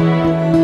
Música